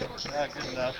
Yeah, good enough.